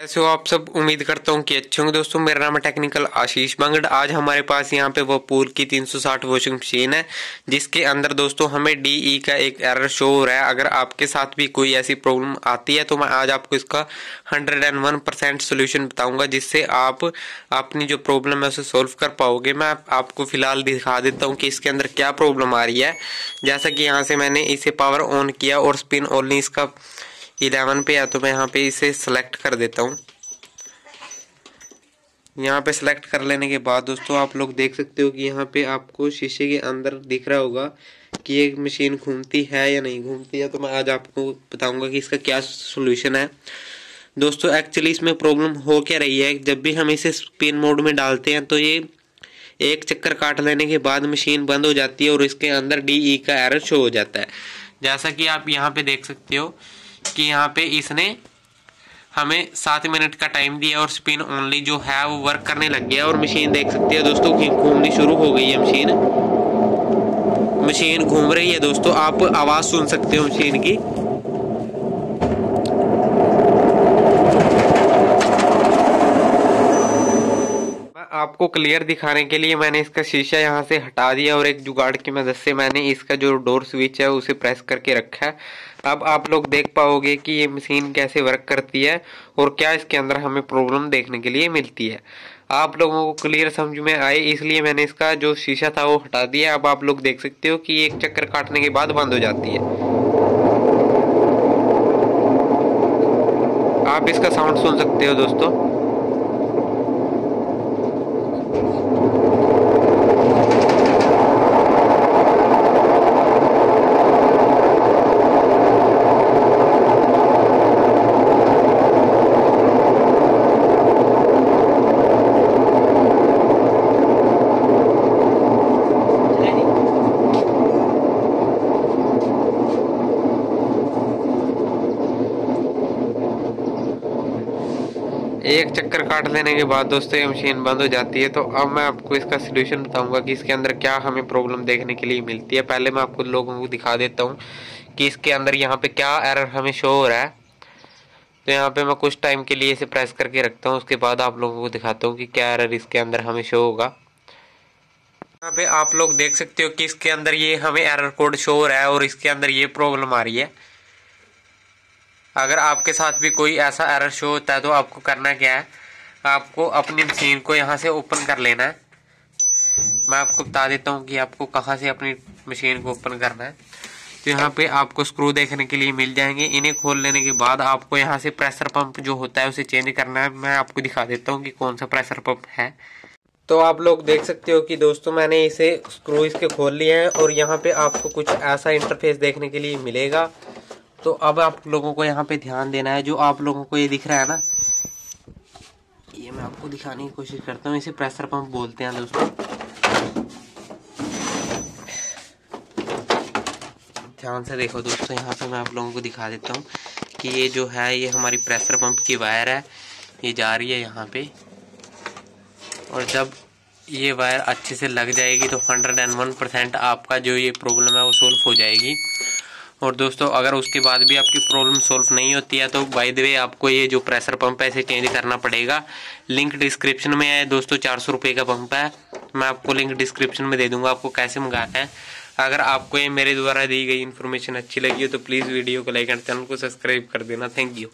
ऐसे हो आप सब? उम्मीद करता हूँ कि अच्छे होंगे दोस्तों। मेरा नाम है टेक्निकल आशीष बंगड़। आज हमारे पास यहाँ पे वो पूल की 360 वॉशिंग मशीन है, जिसके अंदर दोस्तों हमें डीई e का एक एरर शो हो रहा है। अगर आपके साथ भी कोई ऐसी प्रॉब्लम आती है तो मैं आज आपको इसका 101 परसेंट सोल्यूशन बताऊँगा, जिससे आप अपनी जो प्रॉब्लम है उसे सोल्व कर पाओगे। मैं आपको फ़िलहाल दिखा देता हूँ कि इसके अंदर क्या प्रॉब्लम आ रही है। जैसा कि यहाँ से मैंने इसे पावर ऑन किया और स्पिन ओनली इसका इलेवन पे है तो मैं यहाँ पे इसे सेलेक्ट कर देता हूँ। यहाँ पे सेलेक्ट कर लेने के बाद दोस्तों, आप लोग देख सकते हो कि यहाँ पे आपको शीशे के अंदर दिख रहा होगा कि ये मशीन घूमती है या नहीं घूमती है तो मैं आज आपको बताऊँगा कि इसका क्या सोल्यूशन है। दोस्तों एक्चुअली इसमें प्रॉब्लम हो क्या रही है? जब भी हम इसे स्पिन मोड में डालते हैं तो ये एक चक्कर काट लेने के बाद मशीन बंद हो जाती है और इसके अंदर डीई का एरर शो हो जाता है। जैसा कि आप यहाँ पे देख सकते हो कि यहाँ पे इसने हमें सात मिनट का टाइम दिया और स्पिन ओनली जो है वो वर्क करने लग गया और मशीन देख सकते हैं दोस्तों घूमनी शुरू हो गई है मशीन मशीन घूम रही है दोस्तों, आप आवाज़ सुन सकते हो मशीन की। आपको क्लियर दिखाने के लिए मैंने इसका शीशा यहाँ से हटा दिया और एक जुगाड़ की मदद से मैंने इसका जो डोर स्विच है उसे प्रेस करके रखा है। अब आप लोग देख पाओगे कि ये मशीन कैसे वर्क करती है और क्या इसके अंदर हमें प्रॉब्लम देखने के लिए मिलती है। आप लोगों को क्लियर समझ में आए, इसलिए मैंने इसका जो शीशा था वो हटा दिया। अब आप लोग देख सकते हो कि एक चक्कर काटने के बाद बंद हो जाती है। आप इसका साउंड सुन सकते हो दोस्तों। एक चक्कर काट लेने के बाद दोस्तों ये मशीन बंद हो जाती है तो अब मैं आपको इसका सोल्यूशन बताऊँगा कि इसके अंदर क्या हमें प्रॉब्लम देखने के लिए मिलती है। पहले मैं आपको लोगों को दिखा देता हूँ कि इसके अंदर यहाँ पे क्या एरर हमें शो हो रहा है। तो यहाँ पे मैं कुछ टाइम के लिए इसे प्रेस करके रखता हूँ, उसके बाद आप लोगों को दिखाता हूँ कि क्या एरर इसके अंदर हमें शो होगा। यहाँ पे आप लोग देख सकते हो कि इसके अंदर ये हमें एरर कोड शो हो रहा है और इसके अंदर ये प्रॉब्लम आ रही है। अगर आपके साथ भी कोई ऐसा एरर शो होता है तो आपको करना क्या है? आपको अपनी मशीन को यहाँ से ओपन कर लेना है। मैं आपको बता देता हूँ कि आपको कहाँ से अपनी मशीन को ओपन करना है। तो यहाँ पे आपको स्क्रू देखने के लिए मिल जाएँगे। इन्हें खोल लेने के बाद आपको यहाँ से प्रेशर पंप जो होता है, उसे चेंज करना है। मैं आपको दिखा देता हूँ कि कौन सा प्रेशर पंप है। तो आप लोग देख सकते हो कि दोस्तों, मैंने इसे स्क्रू इसके खोल लिए हैं और यहाँ पे आपको कुछ ऐसा इंटरफेस देखने के लिए मिलेगा। तो अब आप लोगों को यहाँ पे ध्यान देना है, जो आप लोगों को ये दिख रहा है ना, ये मैं आपको दिखाने की कोशिश करता हूँ, इसे प्रेशर पंप बोलते हैं दोस्तों। ध्यान से देखो दोस्तों, यहाँ पे मैं आप लोगों को दिखा देता हूँ कि ये जो है, ये हमारी प्रेशर पंप की वायर है, ये जा रही है यहाँ पे। और जब ये वायर अच्छे से लग जाएगी तो हंड्रेड एंड वन परसेंट आपका जो ये प्रॉब्लम है वो सोल्व हो जाएगी। और दोस्तों, अगर उसके बाद भी आपकी प्रॉब्लम सॉल्व नहीं होती है तो बाय द वे आपको ये जो प्रेशर पंप है, इसे चेंज करना पड़ेगा। लिंक डिस्क्रिप्शन में है दोस्तों, चार सौ रुपये का पंप है। मैं आपको लिंक डिस्क्रिप्शन में दे दूँगा, आपको कैसे मंगाना है। अगर आपको ये मेरे द्वारा दी गई इन्फॉर्मेशन अच्छी लगी हो तो प्लीज़ वीडियो को लाइक एंड चैनल को सब्सक्राइब कर देना। Thank you